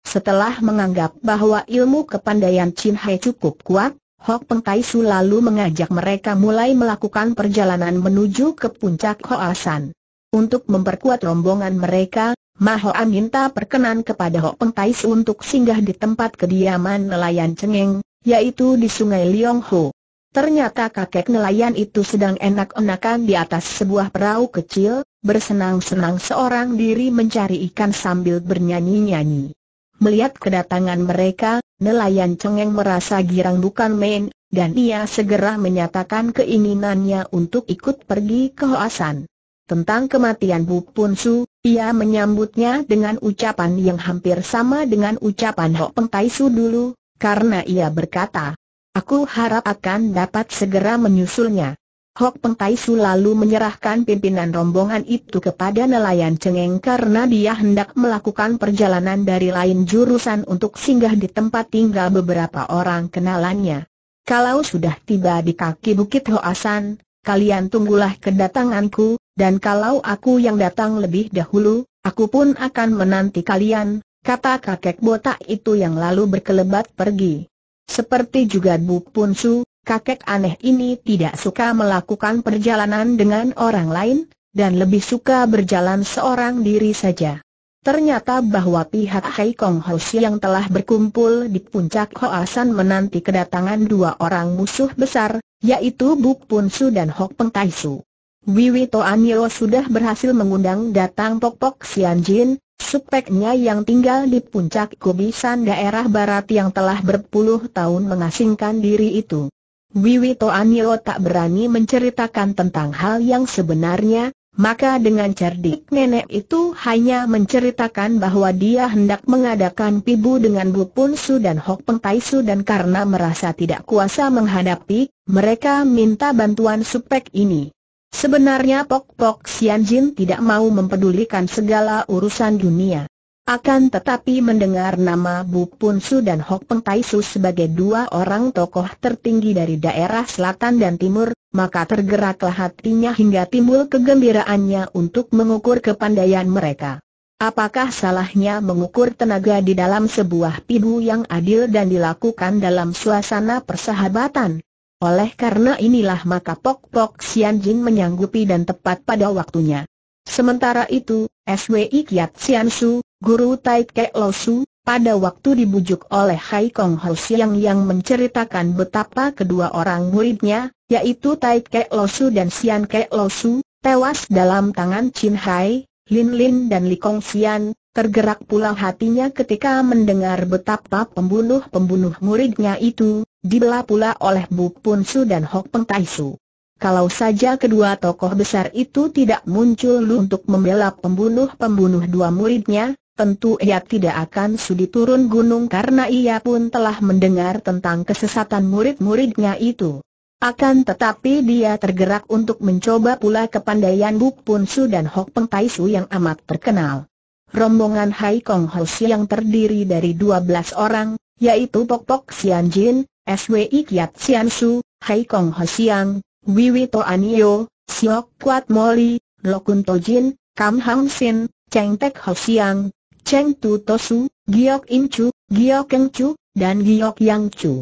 Setelah menganggap bahwa ilmu kepandaian Chin Hai cukup kuat, Hok Peng Tai lalu mengajak mereka mulai melakukan perjalanan menuju ke puncak Hoasan. Untuk memperkuat rombongan mereka, Mahoa minta perkenan kepada Hok Peng Tais untuk singgah di tempat kediaman nelayan cengeng, yaitu di sungai Liong Ho. Ternyata kakek nelayan itu sedang enak-enakan di atas sebuah perahu kecil, bersenang-senang seorang diri mencari ikan sambil bernyanyi-nyanyi. Melihat kedatangan mereka, nelayan cengeng merasa girang bukan main, dan ia segera menyatakan keinginannya untuk ikut pergi ke Hoasan tentang kematian Bu Pun Su, ia menyambutnya dengan ucapan yang hampir sama dengan ucapan Hok Peng Su dulu, karena ia berkata, Aku harap akan dapat segera menyusulnya. Hok Peng Tai Su lalu menyerahkan pimpinan rombongan itu kepada nelayan cengeng karena dia hendak melakukan perjalanan dari lain jurusan untuk singgah di tempat tinggal beberapa orang kenalannya. Kalau sudah tiba di kaki Bukit Hoasan, kalian tunggulah kedatanganku, dan kalau aku yang datang lebih dahulu, aku pun akan menanti kalian, kata kakek botak itu yang lalu berkelebat pergi. Seperti juga Bu Pun Su, kakek aneh ini tidak suka melakukan perjalanan dengan orang lain, dan lebih suka berjalan seorang diri saja. Ternyata bahwa pihak Hai Kong House yang telah berkumpul di puncak Hoasan menanti kedatangan dua orang musuh besar, yaitu Bu Pun Su dan Hok Peng Tai Su. Wiwi sudah berhasil mengundang datang Pok Pok Sian Jin, supeknya yang tinggal di puncak kubisan daerah barat yang telah berpuluh tahun mengasingkan diri itu. Wiwi Toanio tak berani menceritakan tentang hal yang sebenarnya, maka dengan cerdik nenek itu hanya menceritakan bahwa dia hendak mengadakan pibu dengan Bu Pun Su dan Hok Peng Tai Su dan karena merasa tidak kuasa menghadapi, mereka minta bantuan supek ini. Sebenarnya Pok Pok Sian Jin tidak mau mempedulikan segala urusan dunia. Akan tetapi mendengar nama Bu Pun Su dan Hok Peng Tai Su sebagai dua orang tokoh tertinggi dari daerah selatan dan timur, maka tergeraklah hatinya hingga timbul kegembiraannya untuk mengukur kepandaian mereka. Apakah salahnya mengukur tenaga di dalam sebuah pibu yang adil dan dilakukan dalam suasana persahabatan? Oleh karena inilah maka Pok Pok Sian Jin menyanggupi dan tepat pada waktunya. Sementara itu, SWI Kiat Sian Su, Guru Tai Kek Lo Su, pada waktu dibujuk oleh Hai Kong Ho Siang yang menceritakan betapa kedua orang muridnya, yaitu Tai Kek Lo Su dan Sian Kek Lo Su, tewas dalam tangan Chin Hai, Lin Lin dan Li Kong Sian, tergerak pula hatinya ketika mendengar betapa pembunuh-pembunuh muridnya itu, dibelah pula oleh Bu Pun Su dan Hok Peng Tai Su. Kalau saja kedua tokoh besar itu tidak muncul untuk membela pembunuh-pembunuh dua muridnya, tentu ia tidak akan sudi turun gunung karena ia pun telah mendengar tentang kesesatan murid-muridnya itu. Akan tetapi dia tergerak untuk mencoba pula kepandaian Bu Pun Su dan Hok Peng Tai Su yang amat terkenal. Rombongan Hai Kong House yang terdiri dari 12 orang, yaitu Pok Pok Sian Jin, SWI Kiat Sian Su, Hai Kong Ho Siang, Wiwi To Anio, Siok Kuat Moli, Lokun Tojin, Kam Hang Sin, Cheng Tek Ho Siang, Cheng Tu Tosu, Giok In Chu, Giok Keng Chu, dan Giok Yang Chu.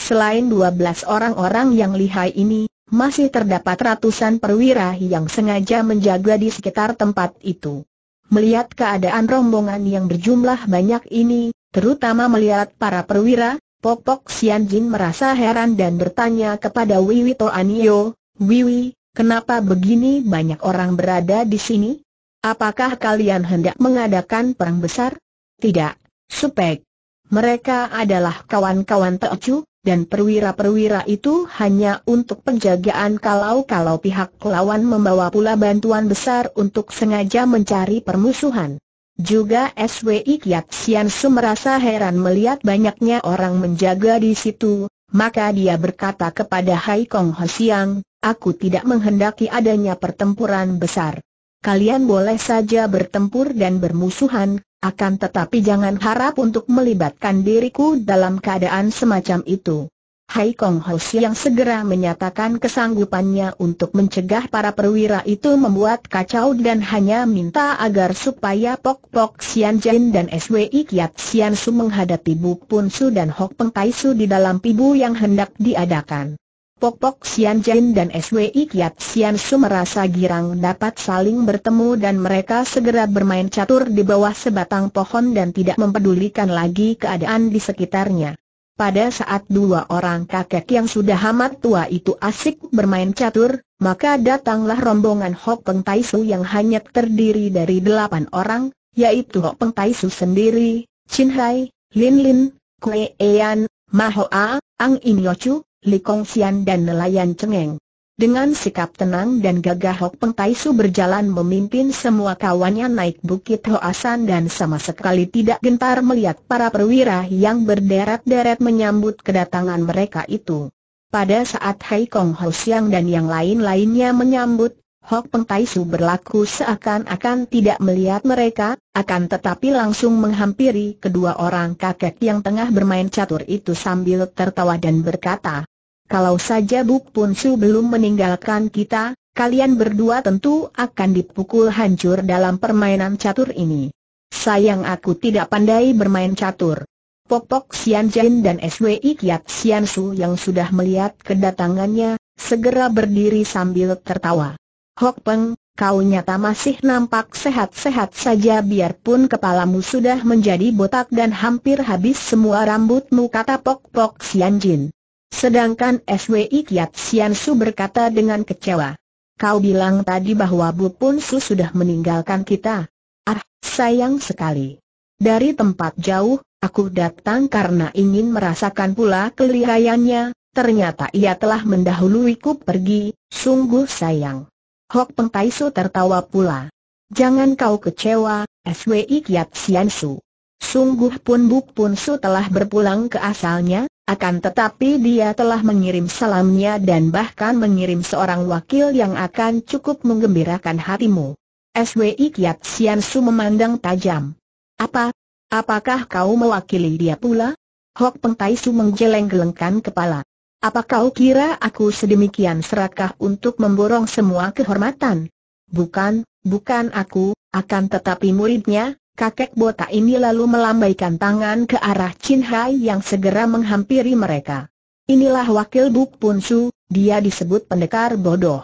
Selain 12 orang-orang yang lihai ini, masih terdapat ratusan perwira yang sengaja menjaga di sekitar tempat itu. Melihat keadaan rombongan yang berjumlah banyak ini, terutama melihat para perwira, Popok Sian Jin merasa heran dan bertanya kepada Wiwi Toanio, Wiwi, kenapa begini banyak orang berada di sini? Apakah kalian hendak mengadakan perang besar? Tidak, Supek. Mereka adalah kawan-kawan Teocu, dan perwira-perwira itu hanya untuk penjagaan kalau-kalau pihak lawan membawa pula bantuan besar untuk sengaja mencari permusuhan. Juga SWI Kiat Sian Su merasa heran melihat banyaknya orang menjaga di situ, maka dia berkata kepada Hai Kong Ho Siang, aku tidak menghendaki adanya pertempuran besar. Kalian boleh saja bertempur dan bermusuhan, akan tetapi jangan harap untuk melibatkan diriku dalam keadaan semacam itu. Hai Kong Ho yang segera menyatakan kesanggupannya untuk mencegah para perwira itu membuat kacau dan hanya minta agar supaya Pok Pok Sian Jin dan SWI Kiat Sian Su menghadapi Bu Pun Su dan Hok Peng Tai Su di dalam pibu yang hendak diadakan. Pok Pok Sian Jin dan SWI Kiat Sian Su merasa girang dapat saling bertemu dan mereka segera bermain catur di bawah sebatang pohon dan tidak mempedulikan lagi keadaan di sekitarnya. Pada saat dua orang kakek yang sudah amat tua itu asik bermain catur, maka datanglah rombongan Hok Peng Tai Su yang hanya terdiri dari delapan orang, yaitu Hok Peng Tai Su sendiri, Chin Hai, Lin Lin, Kue Ean, Mahoa, Ang In Yochu, Li Kong Sian dan nelayan Cengeng. Dengan sikap tenang dan gagah Hok Peng Tai Su berjalan memimpin semua kawannya naik bukit Hoasan dan sama sekali tidak gentar melihat para perwira yang berderet-deret menyambut kedatangan mereka itu. Pada saat Hai Kong Ho Siang dan yang lain-lainnya menyambut, Hok Peng Tai Su berlaku seakan-akan tidak melihat mereka, akan tetapi langsung menghampiri kedua orang kakek yang tengah bermain catur itu sambil tertawa dan berkata, kalau saja Buk Pun Su belum meninggalkan kita, kalian berdua tentu akan dipukul hancur dalam permainan catur ini. Sayang aku tidak pandai bermain catur. Popok Sian Jin dan SWI Kiat Sian Su yang sudah melihat kedatangannya, segera berdiri sambil tertawa. Hok Peng, kau nyata masih nampak sehat-sehat saja biarpun kepalamu sudah menjadi botak dan hampir habis semua rambutmu kata Pok Pok Sian Jin. Sedangkan SWI Kiat Sian Su berkata dengan kecewa. Kau bilang tadi bahwa Bu Pun Su sudah meninggalkan kita. Ah, sayang sekali. Dari tempat jauh, aku datang karena ingin merasakan pula kelihayannya, ternyata ia telah mendahuluiku pergi, sungguh sayang. Hok Peng Tai Su tertawa pula. Jangan kau kecewa, SWI Kiat Sian Su. Sungguh pun Bu Pun Su telah berpulang ke asalnya, akan tetapi dia telah mengirim salamnya dan bahkan mengirim seorang wakil yang akan cukup menggembirakan hatimu. SWI Kiat Sian Su memandang tajam. Apa? Apakah kau mewakili dia pula? Hok Peng Tai Su menggeleng-gelengkan kepala. Apa kau kira aku sedemikian serakah untuk memborong semua kehormatan? Bukan, bukan aku, akan tetapi muridnya, Kakek botak ini lalu melambaikan tangan ke arah Chin Hai yang segera menghampiri mereka. Inilah wakil Buk Pun Su, dia disebut pendekar bodoh.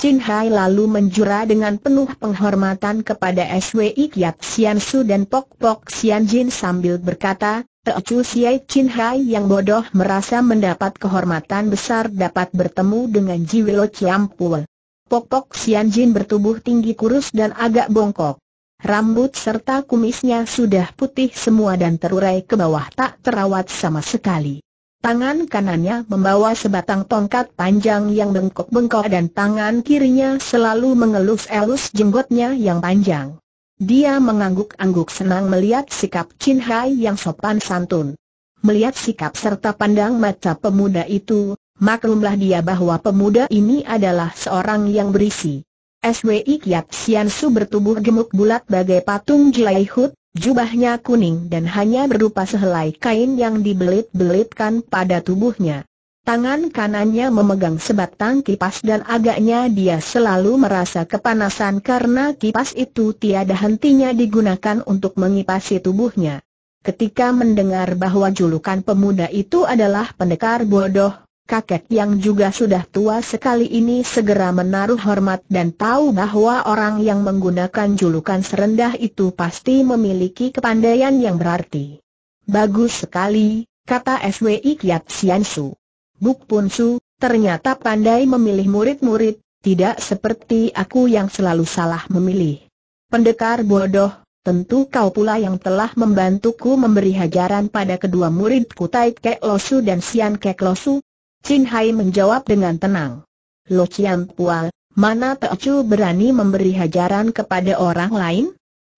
Chin Hai lalu menjura dengan penuh penghormatan kepada SWI Kiat Sian Su dan Pok Pok Sian Jin sambil berkata, Teocu Siai Chin Hai yang bodoh merasa mendapat kehormatan besar dapat bertemu dengan Jiwilo Chiampul. Pok Pok Sian Jin bertubuh tinggi kurus dan agak bongkok. Rambut serta kumisnya sudah putih semua dan terurai ke bawah tak terawat sama sekali. Tangan kanannya membawa sebatang tongkat panjang yang bengkok-bengkok dan tangan kirinya selalu mengelus-elus jenggotnya yang panjang. Dia mengangguk-angguk senang melihat sikap Chin Hai yang sopan santun. Melihat sikap serta pandang mata pemuda itu, maklumlah dia bahwa pemuda ini adalah seorang yang berisi. SWI Sian Su bertubuh gemuk bulat bagai patung Jilaihut, jubahnya kuning dan hanya berupa sehelai kain yang dibelit-belitkan pada tubuhnya. Tangan kanannya memegang sebatang kipas dan agaknya dia selalu merasa kepanasan karena kipas itu tiada hentinya digunakan untuk mengipasi tubuhnya. Ketika mendengar bahwa julukan pemuda itu adalah pendekar bodoh, kakek yang juga sudah tua sekali ini segera menaruh hormat dan tahu bahwa orang yang menggunakan julukan serendah itu pasti memiliki kepandaian yang berarti. Bagus sekali, kata SWI Kiat Siansu. Buk Pun Su, ternyata pandai memilih murid-murid, tidak seperti aku yang selalu salah memilih. Pendekar bodoh, tentu kau pula yang telah membantuku memberi hajaran pada kedua muridku Tai Kek Losu dan Sian Kek Losu, Chin Hai menjawab dengan tenang. Lo Chiam Pual, mana Teocu berani memberi hajaran kepada orang lain?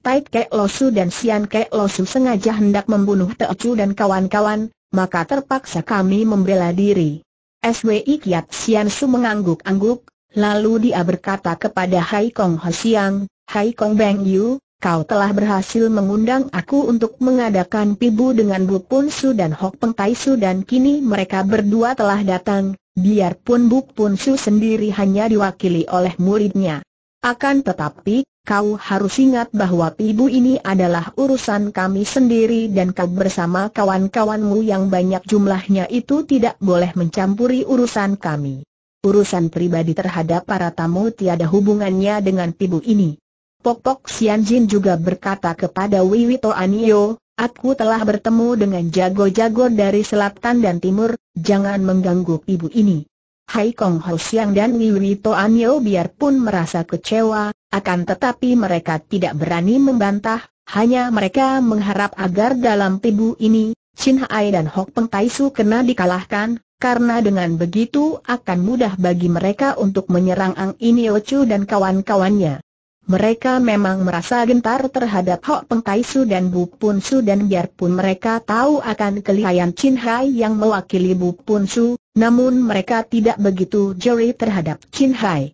Tai Kek Losu dan Sian Kek Losu sengaja hendak membunuh Teocu dan kawan-kawan, maka terpaksa kami membela diri. SWI Kiat Sian Su mengangguk-angguk, lalu dia berkata kepada Hai Kong Siang, Hai Kong Beng Yu, kau telah berhasil mengundang aku untuk mengadakan pibu dengan Bu Pun Su dan Hok Peng Tai Su dan kini mereka berdua telah datang, biarpun Bu Pun Su sendiri hanya diwakili oleh muridnya. Akan tetapi, kau harus ingat bahwa ibu ini adalah urusan kami sendiri dan kau bersama kawan-kawanmu yang banyak jumlahnya itu tidak boleh mencampuri urusan kami. Urusan pribadi terhadap para tamu tiada hubungannya dengan ibu ini. Pok Sian Jin juga berkata kepada Wiwito Anio, aku telah bertemu dengan jago-jago dari selatan dan timur, jangan mengganggu ibu ini. Hai Kong Ho Siang dan Wiwi Toan Yeo biarpun merasa kecewa, akan tetapi mereka tidak berani membantah, hanya mereka mengharap agar dalam tibu ini, Chin Hai dan Hok Peng Tai Su kena dikalahkan, karena dengan begitu akan mudah bagi mereka untuk menyerang Ang Inio Chu dan kawan-kawannya. Mereka memang merasa gentar terhadap Hok Peng Tai Su dan Bu Pun Su dan biarpun mereka tahu akan kelihayan Chin Hai yang mewakili Bu Pun Su, namun mereka tidak begitu jeri terhadap Chin Hai.